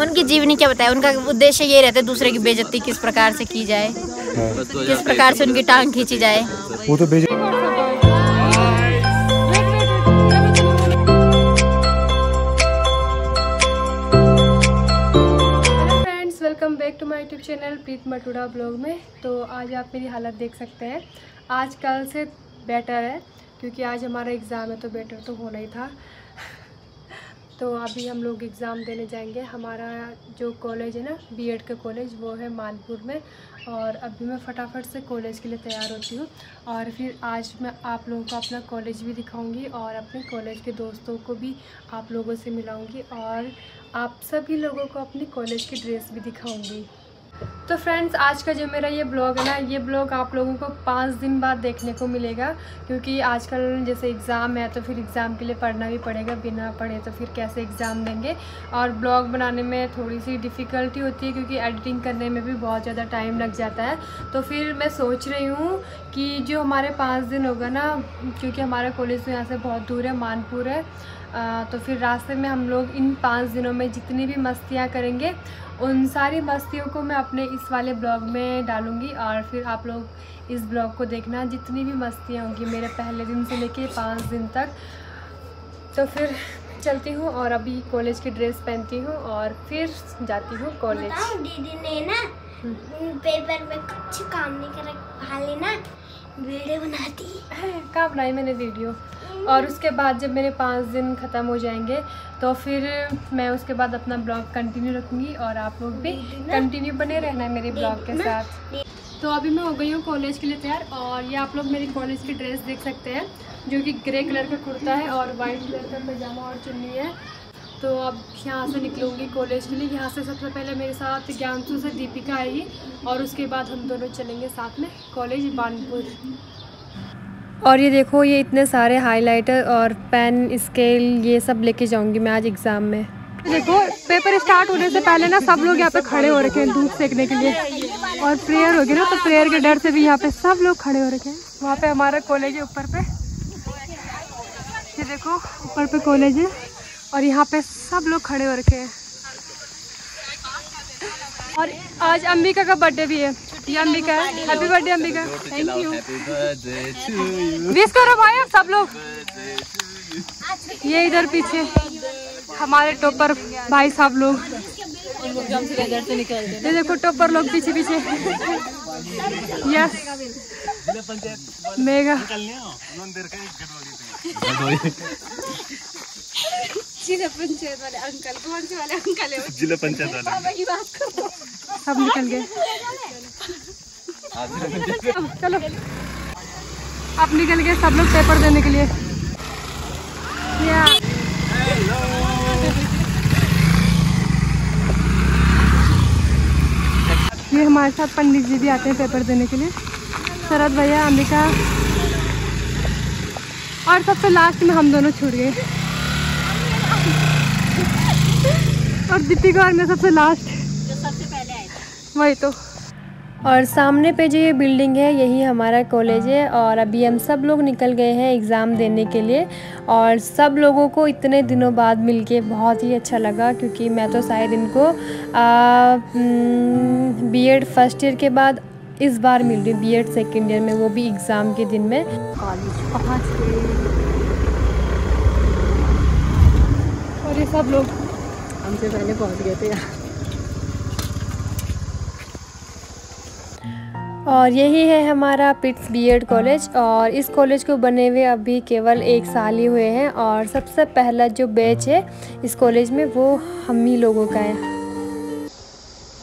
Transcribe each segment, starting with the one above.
उनकी जीवनी क्या बताए? उनका उद्देश्य ये रहता है दूसरे की बेजती किस प्रकार से की जाए? किस प्रकार से उनकी टांग खींची जाए? वो तो welcome back to my YouTube channel Preet Matuda blog में। तो आज आप मेरी हालत देख सकते हैं। आज कल से बेटर है क्योंकि आज हमारा एग्ज़ाम है तो बेटर तो होना ही था। तो अभी हम लोग एग्ज़ाम देने जाएँगे। हमारा जो कॉलेज है ना बीएड का कॉलेज, वो है मालपुर में। और अभी मैं फटाफट से कॉलेज के लिए तैयार होती हूँ। और फिर आज मैं आप लोगों को अपना कॉलेज भी दिखाऊँगी और अपने कॉलेज के दोस्तों को भी आप लोगों से मिलाऊँगी। और आप सभी लोगों को अपनी कॉलेज की ड्रेस भी दिखाऊँगी। तो फ्रेंड्स आज का जो मेरा ये ब्लॉग है ना, ये ब्लॉग आप लोगों को पाँच दिन बाद देखने को मिलेगा, क्योंकि आजकल जैसे एग्ज़ाम है तो फिर एग्ज़ाम के लिए पढ़ना भी पड़ेगा, बिना पढ़े तो फिर कैसे एग्ज़ाम देंगे? और ब्लॉग बनाने में थोड़ी सी डिफ़िकल्टी होती है, क्योंकि एडिटिंग करने में भी बहुत ज़्यादा टाइम लग जाता है। तो फिर मैं सोच रही हूँ कि जो हमारे पाँच दिन होगा ना, क्योंकि हमारा कॉलेज तो यहाँ से बहुत दूर है, मानपुर है तो फिर रास्ते में हम लोग इन पाँच दिनों में जितनी भी मस्तियाँ करेंगे उन सारी मस्तियों को मैं अपने इस वाले ब्लॉग में डालूँगी और फिर आप लोग इस ब्लॉग को देखना जितनी भी मस्तियाँ होंगी मेरे पहले दिन से लेके पाँच दिन तक। तो फिर चलती हूँ और अभी कॉलेज की ड्रेस पहनती हूँ और फिर जाती हूँ कॉलेज। दीदी ने ना पेपर में कुछ काम नहीं कर हाले ना वीडियो बनाती। कहाँ बनाई मैंने वीडियो? और उसके बाद जब मेरे पाँच दिन ख़त्म हो जाएँगे तो फिर मैं उसके बाद अपना ब्लॉग कंटिन्यू रखूँगी और आप लोग भी कंटिन्यू बने रहना है मेरे ब्लॉग के साथ। तो अभी मैं हो गई हूँ कॉलेज के लिए तैयार और ये आप लोग मेरी कॉलेज की ड्रेस देख सकते हैं जो कि ग्रे कलर का कुर्ता है और वाइट कलर का पैजामा और चुन्नी है। तो अब यहाँ से निकलूँगी कॉलेज के लिए। यहाँ से सबसे पहले मेरे साथ ज्ञानसू से दीपिका आएगी और उसके बाद हम दोनों चलेंगे साथ में कॉलेज बानपुर। और ये देखो ये इतने सारे हाइलाइटर और पेन स्केल ये सब लेके जाऊँगी मैं आज एग्ज़ाम में। देखो पेपर स्टार्ट होने से पहले ना सब लोग यहाँ पे खड़े हो रखे हैं धूप सेकने के लिए। और प्रेयर होगी ना तो प्रेयर के डर से भी यहाँ पे सब लोग खड़े हो रखे हैं। वहाँ पे हमारा कॉलेज है ऊपर पे। ये देखो ऊपर पे कॉलेज है। और यहाँ पे सब लोग खड़े हो रखे हैं। और आज अंबिका का बर्थडे भी है। ये अंबिका है। Happy birthday Ambika. Thank you wish करो भाई आप सब लोग। ये इधर पीछे हमारे टॉपर भाई साहब लोग। ये देखो टॉपर लोग पीछे पीछे। Yes mega. जिला पंचायत वाले अंकल कौन से वाले अंकल है जिला पंचायत वाले सब निकल गए। चलो। अब निकल गए सब लोग पेपर देने के लिए। ये हमारे साथ पंडित जी भी आते हैं पेपर देने के लिए। शरद भैया अंबिका। और सबसे लास्ट में हम दोनों छूट गए। और दीपिका और मैं सबसे लास्ट जो सबसे पहले आए वही तो। और सामने पे जो ये बिल्डिंग है यही हमारा कॉलेज है और अभी हम सब लोग निकल गए हैं एग्ज़ाम देने के लिए और सब लोगों को इतने दिनों बाद मिलके बहुत ही अच्छा लगा क्योंकि मैं तो शायद इनको बीएड फ़र्स्ट ईयर के बाद इस बार मिल रही बी एड सेकेंड ईयर में वो भी एग्ज़ाम के दिन में। कॉलेज पहुँच गए और ये सब लोग हमसे पहले पहुँच गए थे और यही है हमारा पिट्स बीएड कॉलेज और इस कॉलेज को बने हुए अभी केवल एक साल ही हुए हैं और सबसे पहला जो बैच है इस कॉलेज में वो हम ही लोगों का है।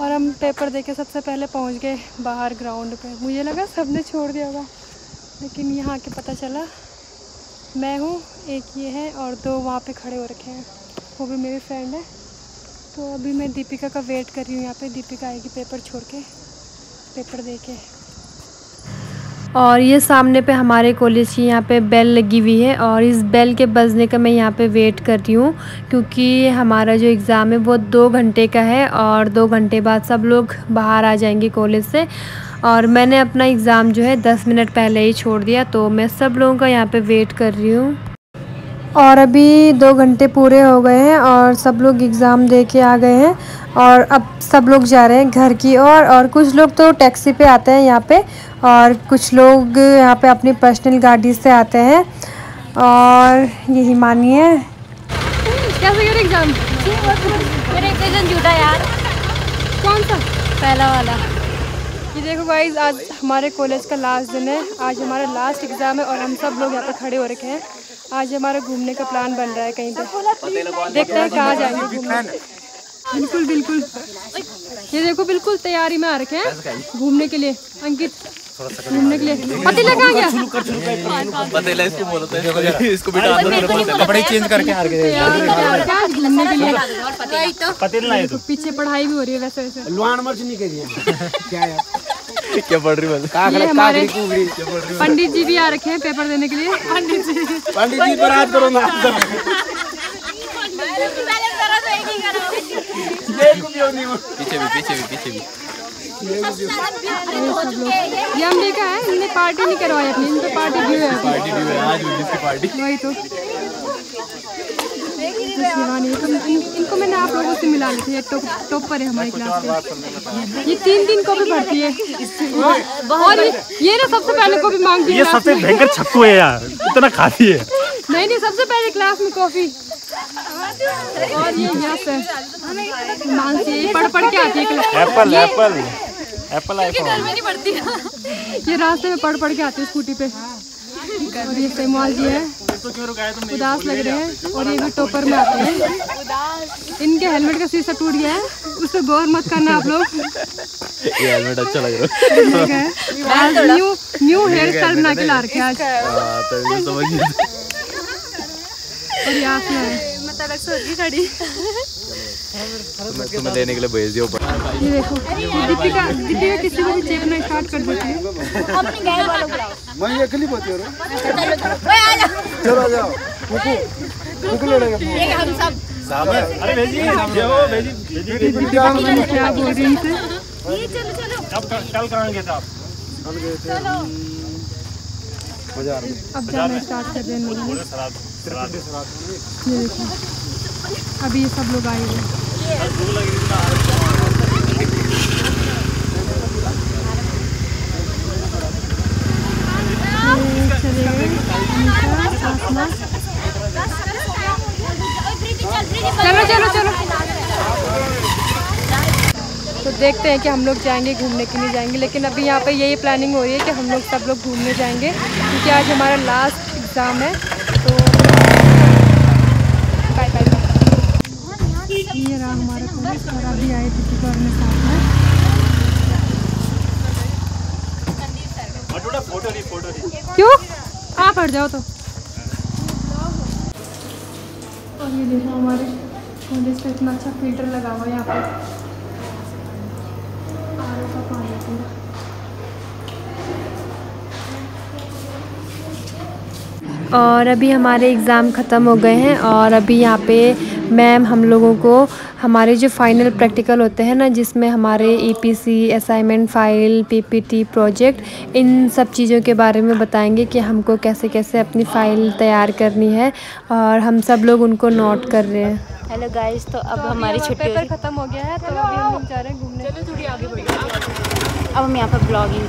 और हम पेपर देके सबसे पहले पहुँच गए बाहर ग्राउंड पे। मुझे लगा सबने छोड़ दिया होगा लेकिन यहाँ के पता चला मैं हूँ एक ये है और दो वहाँ पे खड़े हो रखे हैं। वो भी मेरी फ्रेंड है। तो अभी मैं दीपिका का वेट कर रही हूँ यहाँ पे। दीपिका आएगी पेपर छोड़ के, पेपर दे के। और ये सामने पे हमारे कॉलेज की यहाँ पे बेल लगी हुई है और इस बेल के बजने का मैं यहाँ पे वेट कर रही हूँ क्योंकि हमारा जो एग्ज़ाम है वो दो घंटे का है और दो घंटे बाद सब लोग बाहर आ जाएँगे कॉलेज से। और मैंने अपना एग्ज़ाम जो है दस मिनट पहले ही छोड़ दिया तो मैं सब लोगों का यहाँ पे वेट कर रही हूँ। और अभी दो घंटे पूरे हो गए हैं और सब लोग एग्ज़ाम दे के आ गए हैं और अब सब लोग जा रहे हैं घर की ओर और, और कुछ लोग तो टैक्सी पे आते हैं यहाँ पे और कुछ लोग यहाँ पे अपनी पर्सनल गाड़ी से आते हैं और ये हिमानी है। कैसे एग्ज़ाम? मेरा एक झूठा यार। कौन सा? पहला वाला। ये देखो गाइज़ आज हमारे कॉलेज का लास्ट दिन है। आज हमारा लास्ट एग्ज़ाम है और हम सब लोग यहाँ पर खड़े हो रखे हैं। आज हमारा घूमने का प्लान बन रहा है कहीं पे। देखते हैं कहाँ जाएँगे घूमने। बिल्कुल बिल्कुल। ये देखो बिल्कुल तैयारी में आ रखे हैं घूमने के लिए। अंकित घूमने के लिए। पतीला कहाँ गया? पतेला इसको बोलते हैं। इसको बिठा दो। कपड़े चेंज करके गए। आ रखे हैं। आज घूमने के लिए पतेल। ना तो। पीछे पढ़ाई भी हो रही है वैसे वैसे। लुआन मर्च नहीं करिए क्या यार। क्या पढ़ रही बस ये हमारे पंडित जी भी आ रखे हैं पेपर देने के लिए। पंडित जी पंडित जी पर हाथ करो ना। पीछे भी पीछे भी पीछे भी। ये अमेरिका है इनने पार्टी नहीं करवाई अपनी इन पे पार्टी दी है। पार्टी भी है आज की पार्टी। वही तो। शिवानी इन, इनको मैंने आप लोगों से मिला ली थी ये टॉप टॉपर है हमारी क्लास के। ये तीन तीन कॉपी भरती है। और ये, ये ना सबसे पहले कॉपी मांगती है ये सबसे भयंकर छक्कू है यार। इतना खाती है। नहीं नहीं सबसे पहले क्लास में कॉफ़ी और ये यस है मानसी पढ़ पढ़ के आती है एप्पल एप्पल एप्पल आईफोन ये रास्ते में पढ़ पढ़ के आते हैं स्कूटी पे। और ये सेमवाल जी है। उदास लग रहे हैं और ये भी टोपर में आते हैं। इनके हेलमेट का शीशा टूट गया है उससे पर गौर मत करना आप लोग। ये हेलमेट अच्छा लग रहा है। न्यू न्यू हेयर स्टाइल बना के ला रखे आज। और यहाँ ये मैं गई और ये है मैं तुम्हें लेने के लिए भेज दिया ऊपर। ये देखो दीपिका दीपिका किसी को भी चेपना स्टार्ट कर देती है। अपनी गाय वालों बुलाओ मैं अकेली बोलती हूँ। ओए आ जा चलो आ जाओ। कुकू कुकू लड़ेगा ये हम सब अरे भेजिए वो भेजिए। दीपिका क्या बोल रही है इनसे? ये चलो चलो। कब कल कहाँ गए थे मज़ा आ अब जाना स्टार्ट कर हैं ये देखो। अभी ये सब लोग आए हुए हैं। चले, चलो चलो। तो देखते हैं कि हम लोग जाएँगे घूमने के लिए जाएँगे, लेकिन अभी यहाँ पे यही प्लानिंग हो रही है कि हम लोग सब लोग घूमने जाएँगे, क्योंकि आज हमारा लास्ट एग्ज़ाम है तो बाय बाय ये रहा हमारा कॉलेज और अभी आए थे में साथ में। क्यों? आप हट जाओ तो? और ये देखो हमारे कॉलेज का इतना अच्छा फ़िल्टर लगा हुआ है यहाँ पे आर का पानी पूरा और अभी हमारे एग्ज़ाम ख़त्म हो गए हैं और अभी यहाँ पे मैम हम लोगों को हमारे जो फाइनल प्रैक्टिकल होते हैं ना जिसमें हमारे EPC assignment file PPT project इन सब चीज़ों के बारे में बताएँगे कि हमको कैसे कैसे अपनी फ़ाइल तैयार करनी है और हम सब लोग उनको नोट कर रहे हैं। हेलो गाइस तो अब हमारी छुट्टी हो पेपर ख़त्म हो गया है तो अभी हम लोग जा रहे हैं घूमने। थोड़ी आगे अब हम यहाँ पर ब्लॉगिंग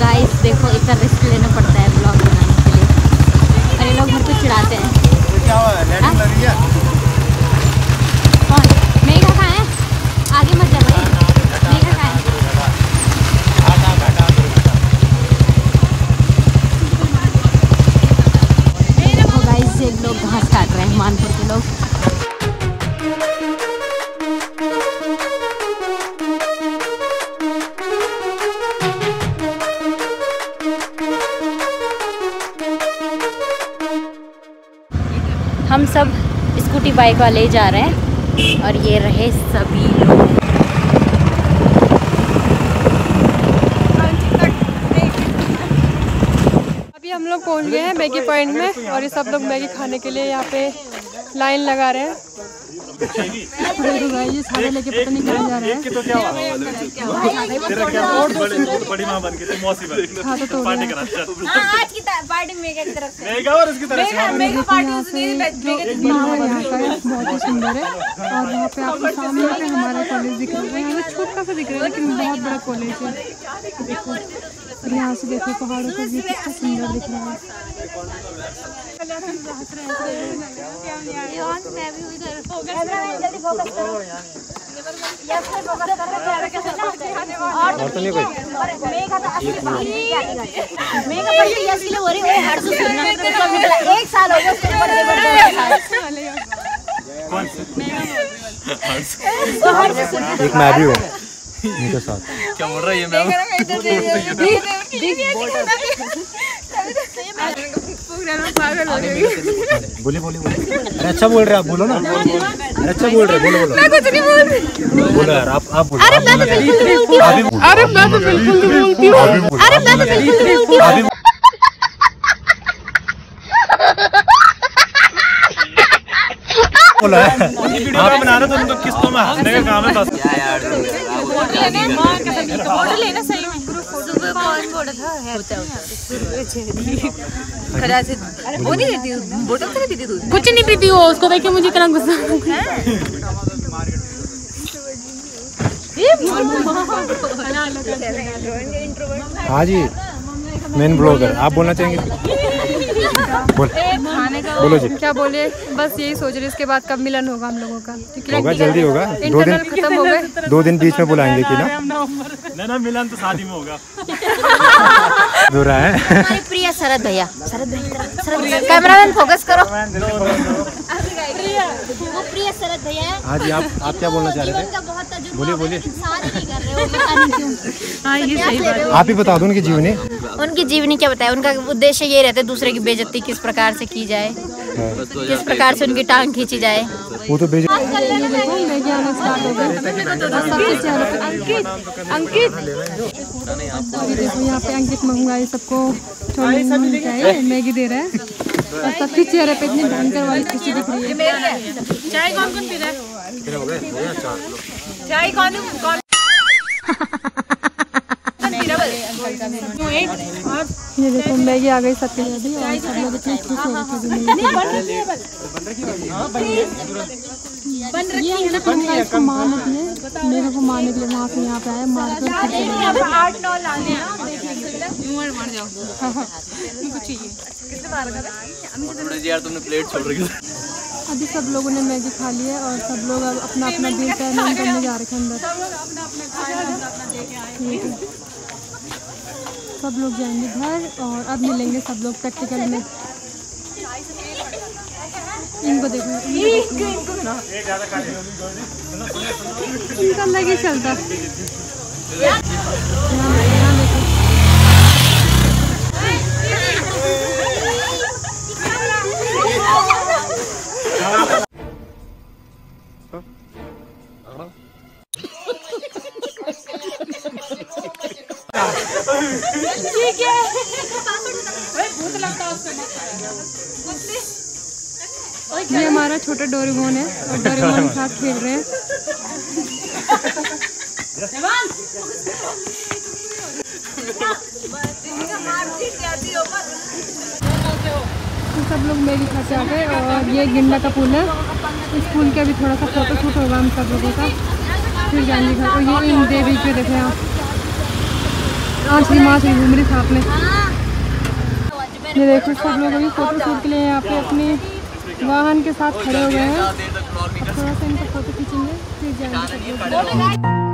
गाइस देखो इतना हम सब स्कूटी बाइक वाले ही जा रहे हैं और ये रहे सभी लोग। अभी हम लोग पहुँच गए हैं मैगी पॉइंट में और ये सब लोग मैगी खाने के लिए यहाँ पे लाइन लगा रहे हैं। ये तो तू हाँ तो और इसकी तरह से देखिए यहाँ से जो व्यू है यहाँ का बहुत ही सुंदर है और वहाँ पे आपको सामने हमारा कॉलेज दिख रहा है छोटा सा दिख रहा है लेकिन बहुत बड़ा कॉलेज है और यहाँ से देखो पहाड़ों का व्यू कितना सुंदर दिख रहा है। जल्दी फोकस करो। यस पे फोकस करो। और तो नहीं कोई? हो साल गया कौन से? एक मैं भी हूँ इनके साथ। क्या बोल रहा है ये मैं बोले बोले बोले अरे अच्छा बोल रहे आप बोलो ना अरे अच्छा बोल रहे बोलो बोलो मैं कुछ नहीं बोल रही बोलो यार आप आप बोलो अरे मैं तो बिल्कुल बोलती हूँ अरे मैं तो बिल्कुल नहीं बोलती हूँ अरे मैं तो बिल्कुल बोलती हूँ बोला है वीडियो बना रहे तो किस्तों में हंसने का काम है बस क्या यार फ़ोटो लेना सही में सुबह कौन बोला था होता खड़ा से वो नहीं देती बोतल से तू कुछ नहीं पीती हो उसको देख के मुझे इतना गुस्सा हाँ जी। Main blogger. आप बोलना चाहेंगे? बोल। बोलो जी। क्या बोले? बस यही सोच रहे इसके बाद कब मिलन होगा हम लोगों का। क्योंकि होगा जल्दी होगा। दो दिन खत्म हो गए। दो दिन बीच में बुलाएँगे कि ना? ना ना मिलन तो शादी में होगा। हो रहा है। हमारे प्रिय शरद भैया। शरद भैया कैमरामैन फोकस करो। वो प्रिय शरद भैया। हाँ जी आप आप क्या बोलना चाह रहे का तजुर्बा बोलिए, बोलिए। हो ये सही बात आप ही बता दो उनकी जीवनी। उनकी जीवनी क्या बताए उनका उद्देश्य ये रहता है दूसरे की बेजती किस प्रकार से की जाए? किस प्रकार से उनकी टांग खींची जाए? वो तो हो अंकित। अंकित देखो यहाँ पे अंकित मंगवाई सबको मैगी दे रहा है। और सबके चेहरे पे इतनी भयंकर वाली खुशी दिख रही है। चाय कौन कौन पी रहा है? चाय कौन कौन ये देखो मैगी आ गई सबके लिए भी और सब लोग इतने खुश हो रहे ये हमने कहूँगा इसको मारने के लिए मेरे को मारने के लिए वहाँ से यहाँ पे आए मार कर चले गए। यार तुमने प्लेट छोड़ रखी। अभी सब लोगों ने मैगी खा ली है और सब लोग अब अपना अपना बिल पेमेंट करने जा रहे हैं अंदर। ठीक है। सब लोग जाएँगे घर और अब मिलेंगे सब लोग प्रैक्टिकल में। इनको देखो इनको ही चलता। छोटा डोरेमोन है और डोरेमोन के साथ खेल रहे हैं। तो सब लोग मेरी खा के आ गए और ये गिंडा का पुल है। इस पुल के अभी थोड़ा सा फ़ोटो शूट होगा हम सब लोगों का। फिर जाएँगे घर और ये इन देवी पे देखे आप। आँचली माछली घूम रही साथ में ये देखो सब लोग अभी फ़ोटो शूट के लिए यहाँ पे अपने वाहन के साथ खड़े हो गए हैं। थोड़ा सा इनका फ़ोटो खींचेंगे फिर जाएँगे।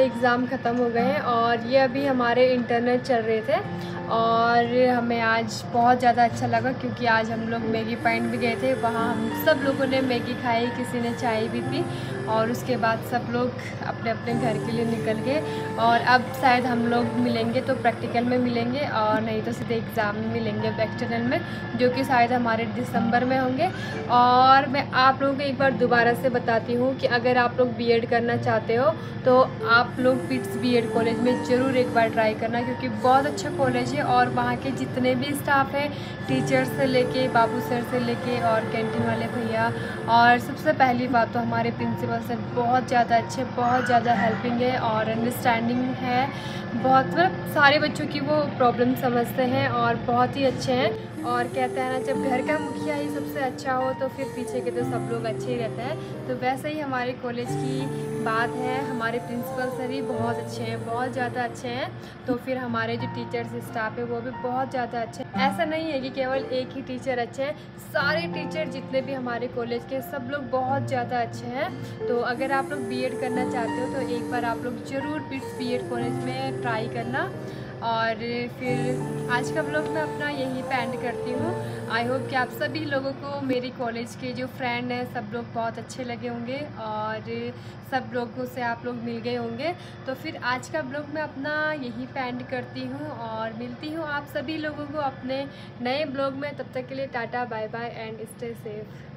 हमारे एग्ज़ाम ख़त्म हो गए हैं और ये अभी हमारे इंटरनेट चल रहे थे। और हमें आज बहुत ज़्यादा अच्छा लगा क्योंकि आज हम लोग मैगी पॉइंट भी गए थे। वहाँ हम सब लोगों ने मैगी खाई, किसी ने चाय भी पी और उसके बाद सब लोग अपने अपने घर के लिए निकल गए और अब शायद हम लोग मिलेंगे तो प्रैक्टिकल में मिलेंगे और नहीं तो सीधे एग्ज़ाम में मिलेंगे एक्सटर्नल में, जो कि शायद हमारे दिसंबर में होंगे। और मैं आप लोगों को एक बार दोबारा से बताती हूँ कि अगर आप लोग बीएड करना चाहते हो तो आप लोग पिट्स बीएड कॉलेज में ज़रूर एक बार ट्राई करना क्योंकि बहुत अच्छा कॉलेज है। और वहाँ के जितने भी स्टाफ हैं टीचर से लेके, बाबू सर से लेके और कैंटीन वाले भैया, और सबसे पहली बात तो हमारे प्रिंसिपल सर बहुत ज़्यादा अच्छे, बहुत ज़्यादा हेल्पिंग है और अंडरस्टैंडिंग है। बहुत मतलब सारे बच्चों की वो प्रॉब्लम समझते हैं और बहुत ही अच्छे हैं। और कहते हैं ना, जब घर का मुखिया ही सबसे अच्छा हो तो फिर पीछे के तो सब लोग अच्छे ही रहते हैं। तो वैसे ही हमारे कॉलेज की बात है, हमारे प्रिंसिपल सर ही बहुत अच्छे हैं, बहुत ज़्यादा अच्छे हैं। तो फिर हमारे जो टीचर्स स्टाफ है, वो भी बहुत ज़्यादा अच्छे हैं। ऐसा नहीं है कि केवल एक ही टीचर अच्छे हैं, सारे टीचर जितने भी हमारे कॉलेज के सब लोग बहुत ज़्यादा अच्छे हैं। तो अगर आप लोग बी करना चाहते हो तो एक बार आप लोग ज़रूर बिट्स बी कॉलेज में ट्राई करना। और फिर आज का ब्लॉग मैं अपना यहीं पे एंड करती हूँ। आई होप कि आप सभी लोगों को मेरी कॉलेज के जो फ्रेंड हैं, सब लोग बहुत अच्छे लगे होंगे और सब लोगों से आप लोग मिल गए होंगे। तो फिर आज का ब्लॉग मैं अपना यहीं पे एंड करती हूँ और मिलती हूँ आप सभी लोगों को अपने नए ब्लॉग में। तब तक के लिए tata bye bye and stay safe